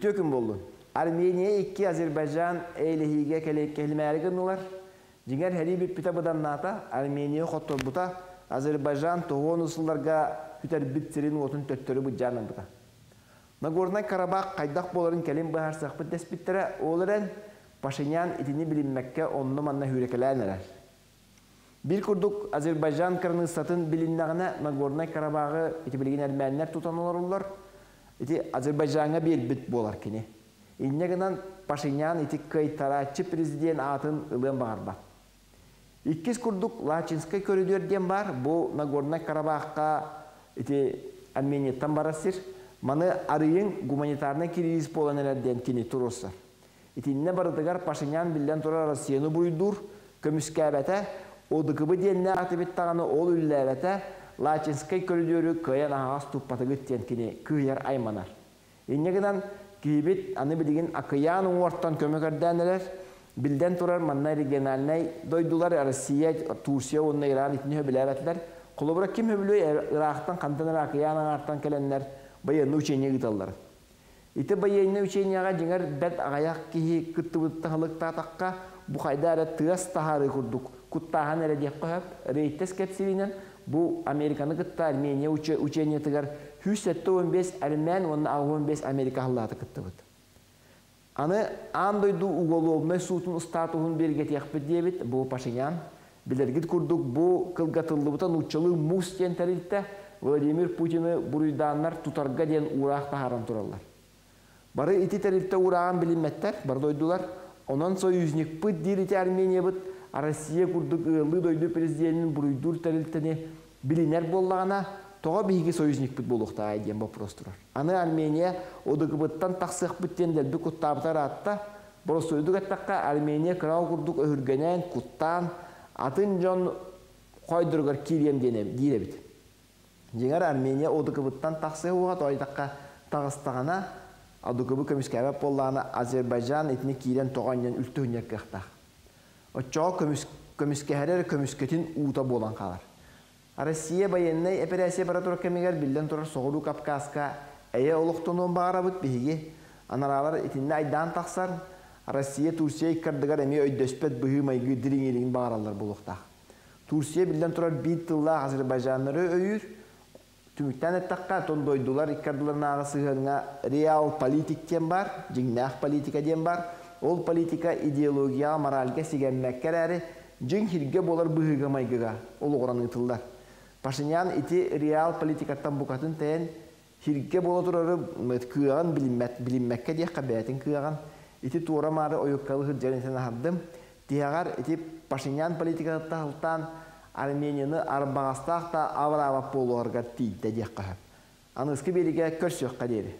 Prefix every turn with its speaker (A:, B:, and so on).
A: Үтө күн. Армения икки Азербайджан эйлихиге келемәрі гынылар. Жиңер хәри бит бұдан ната Армения хоттор бұта Азербайджан тоғон ұсылларға хүтер битсерин отын төттөрі бұд жанын. Нагорный Карабах қайдақ боларын кәлем бағар сақпыт дәспіттері олырын Пашинян manna hürekelerler. Bir kurduk Azerbaycan kırını satın bilinneğine Nagorno Karabağ'ı iti bilgin Ermeniler tutanlar Iti Azerbaycan'a bir bit bolar kini. İnneğinden Paşinyan iti kaytaraçı prezident atın ılığın bağırba. İkiz kurduk Lachinskay koridor diyen var. Bu Nagorno Karabağ'a iti Ermeniyetten barasır. Manı arayın humanitarna kriz polanelерден kini turoslar. Итинне бардыгар Пашинян билден тура Россияны буйдур, көміскәбәтә, одықыбы денне атыбет тағаны ол үлләбәтә, Лачинскай көрдөрі көян ағас туппатыгыт тен кіне күйер айманар. Иннегінен кейбет аны білген акыян уорттан көмекердәнелер, билден турар манна региональнай дойдулар Россия, Турция, онна Иран итіне хөбіләбәтлер. Құлыбыра ким хөбілі Ирақтан, қантанар акыян аңартан келенлер, баянны учение гыталлар. Ите байыйны ученияға жеңер бәт ағаяқ кихи кыттыбытты хылықта таққа бұ қайдары тыас тахары күрдік. Куттахан әрі дек қойып, рейттес кәпсілінен бұ Американы кытта Армения учение тығар 115 Армен, оны 15 Америка халлаты кыттыбыт. Аны андойду уголовный сутун статуын бергет яқпыт дебит, бұ Пашинян. Күрдік бұ кылгатылыбытан учылы мус тен тәрілтті Владимир Путины бұруйданлар тутарға ден урақ тахаран туралар. Бары ити тәрилтә ураган билинмәттәр, бар дойдулар. Онан союзник пыт дирите Армения бит, а Россия курдук ылы дойду президентин буруйдур тәрилтәне билинер боллагана, тога биги союзник бит айден вопрос турар. Аны Армения одыгы биттан таксык биттен дәл куттабытар атта, Просто Армения крау курдук өһүргенен куттан атын жон койдургар кирием дене дире бит. Армения одыгы биттан таксы уга Адукыбы көміскәбәп болланы Азербайджан етіне кейлен тоғаннан үлті үнер кіқтақ. Отчоға көміскәхәрер көміскетін ута болан қалар. Россия байыннай операция баратура кемегер білден тұрар соғыру Капказка әйе олықтонуын бағара бұд бейге. Анаралар етінне айдан тақсар, Россия Турсия иккардыгар әме өйдөспет бұхы майғы диреңелігін бағаралар болуқтақ. Турсия білден тұрар бейт тылла Азербайджанлары өйір, Түміктен әттаққа тон нағы сығырыңа реал политик ден бар, жіңнақ политика ден бар. Ол политика идеология, моральға сигенмәккер әрі, жың хирге болар бұғыға майгыға, ол оғыран ұтылдар. Пашинян ити реал политикаттан бұқатын тәйін хирге бола тұрары күйаған білінмәкке дек қабәтін күйаған. Ити тура мары ойыққалы хырджарынсен ағардым. Тияғар ити Пашинян политикаттан Арменияны арбағастақ та аврава полуарга тейді дек қағып. Аны ұсқы береге көрсөк қадері.